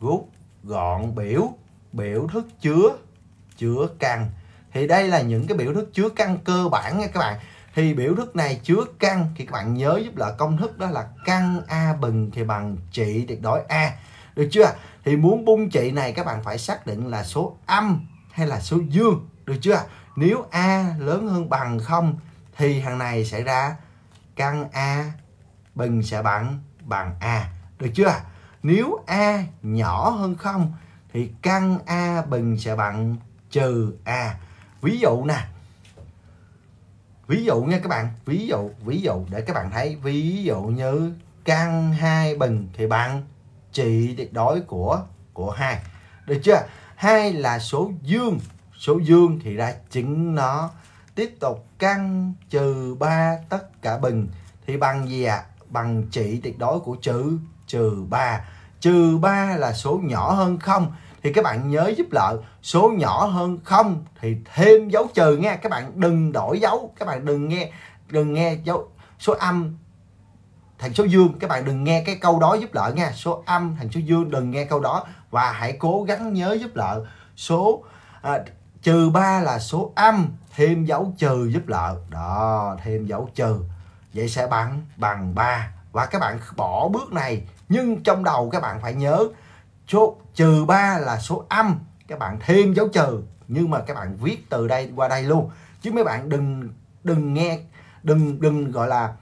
rút gọn biểu biểu thức chứa chứa căn. Thì đây là những cái biểu thức chứa căn cơ bản nha các bạn. Thì biểu thức này chứa căn thì các bạn nhớ giúp là công thức đó là căn a bình thì bằng trị tuyệt đối a. Được chưa? Thì muốn bung trị này các bạn phải xác định là số âm hay là số dương. Được chưa? Nếu a lớn hơn bằng không thì hàng này sẽ ra căn a bình sẽ bằng bằng a. Được chưa? Nếu a nhỏ hơn không, thì căn a bình sẽ bằng trừ a. Ví dụ nè. Ví dụ nha các bạn. Ví dụ ví dụ để các bạn thấy. Ví dụ như căn hai bình thì bằng trị tuyệt đối của của hai. Được chưa? Hai là số dương. Số dương thì ra chính nó. Tiếp tục căn trừ 3 tất cả bình thì bằng gì ạ? À? bằng trị tuyệt đối của trừ trừ 3 trừ 3 là số nhỏ hơn không. Thì các bạn nhớ giúp lợi số nhỏ hơn không thì thêm dấu trừ nha các bạn đừng đổi dấu các bạn đừng nghe đừng nghe dấu số âm thành số dương. Các bạn đừng nghe cái câu đó giúp lợi nha số âm thành số dương đừng nghe câu đó. Và hãy cố gắng nhớ giúp lợi. Số à, trừ 3 là số âm thêm dấu trừ giúp lợi. Đó thêm dấu trừ. Vậy sẽ bằng bằng 3 và các bạn bỏ bước này, nhưng trong đầu các bạn phải nhớ, số, trừ 3 là số âm. Các bạn thêm dấu trừ, nhưng mà các bạn viết từ đây qua đây luôn. Chứ mấy bạn đừng đừng nghe, đừng đừng gọi là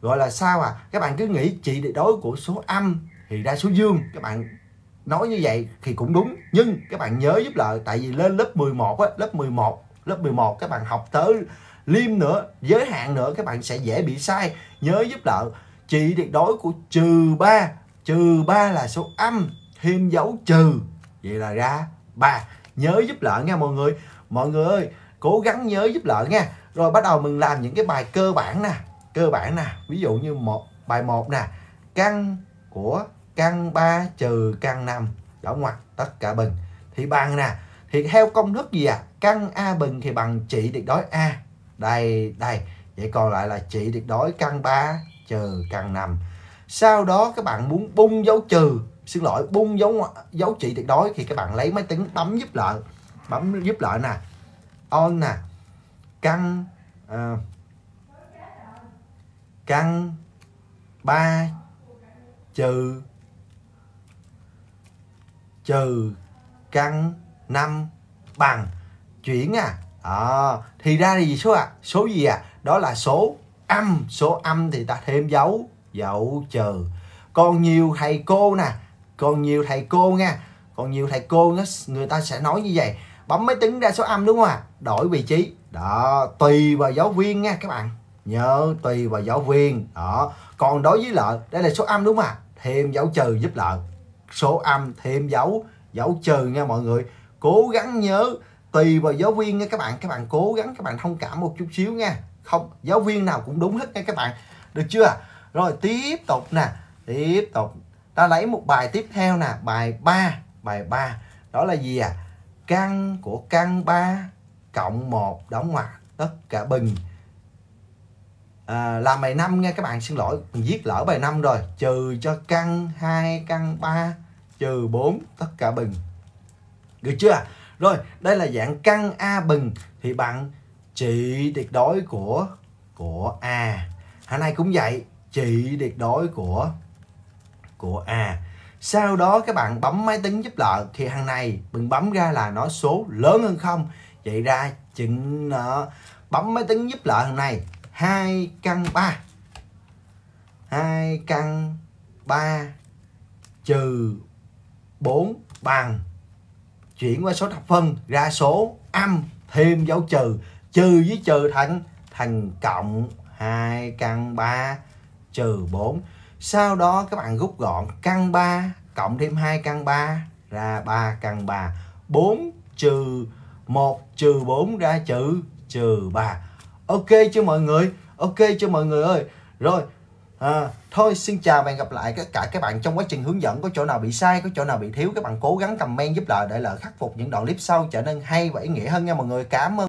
gọi là sao à? Các bạn cứ nghĩ trị đối của số âm thì ra số dương. Các bạn nói như vậy thì cũng đúng, nhưng các bạn nhớ giúp lợi, tại vì lên lớp 11 á, lớp 11 lớp 11 các bạn học tới liêm nữa, giới hạn nữa, các bạn sẽ dễ bị sai. Nhớ giúp lợi trị tuyệt đối của trừ 3 trừ 3 là số âm, thêm dấu trừ. Vậy là ra 3 nhớ giúp lợi nha mọi người. Mọi người ơi, cố gắng nhớ giúp lợi nha. Rồi bắt đầu mình làm những cái bài cơ bản nè. Cơ bản nè. Ví dụ như một, bài 1 nè. Căn của căn 3 trừ căn 5 đảo ngoặc tất cả bình. Thì bằng nè. Thì theo công thức gì à căn a bình thì bằng trị tuyệt đối a. Đây đây. Vậy còn lại là trị tuyệt đối căn 3 trừ căn 5 sau đó các bạn muốn bung dấu trừ xin lỗi bung dấu dấu trị tuyệt đối thì các bạn lấy máy tính bấm giúp lợi bấm giúp lợi nè. On nè. Căn uh, căn 3 trừ trừ căn 5 bằng. Chuyển à. À, thì ra là gì số à số gì à? Đó là số âm, số âm thì ta thêm dấu dấu trừ. Còn nhiều thầy cô nè, còn nhiều thầy cô nha, còn nhiều thầy cô nó người ta sẽ nói như vậy, bấm máy tính ra số âm đúng không ạ? À? đổi vị trí. Đó, tùy vào giáo viên nha các bạn. Nhớ, tùy vào giáo viên. Đó. Còn đối với lợi, đây là số âm đúng không ạ? À? thêm dấu trừ giúp lợi. Số âm, thêm dấu dấu trừ nha mọi người. Cố gắng nhớ, tùy vào giáo viên nha các bạn. Các bạn cố gắng các bạn thông cảm một chút xíu nha không giáo viên nào cũng đúng hết nha các bạn. Được chưa? Rồi tiếp tục nè tiếp tục. Ta lấy một bài tiếp theo nè bài 3 bài 3 đó là gì à? Căn của căn 3 cộng 1 đóng ngoặc tất cả bình. À, làm bài 5 nha các bạn xin lỗi mình viết lỡ bài 5 rồi. Trừ cho căn 2 căn 3 trừ 4 tất cả bình. Được chưa? Rồi đây là dạng căn A bình thì bạn trị tuyệt đối của của A. Hôm nay cũng vậy trị tuyệt đối của của A. Sau đó các bạn bấm máy tính giúp lợi thì hàng này mình bấm ra là nó số lớn hơn không. Vậy ra chừng uh, bấm máy tính giúp lợi hàng này hai căn 3 2 căn 3 trừ 4 bằng. Chuyển qua số thập phân ra số âm thêm dấu trừ trừ với trừ thành thành cộng 2 căn 3 trừ 4 sau đó các bạn rút gọn căn 3 cộng thêm 2 căn 3 ra 3 căn 3 4 trừ 1 trừ 4 ra trừ trừ 3 ok chưa mọi người? Ok chưa mọi người ơi? Rồi à, thôi xin chào và hẹn gặp lại tất cả các bạn trong quá trình hướng dẫn. Có chỗ nào bị sai có chỗ nào bị thiếu các bạn cố gắng comment giúp đỡ để là khắc phục những đoạn clip sau trở nên hay và ý nghĩa hơn nha mọi người. Cảm ơn.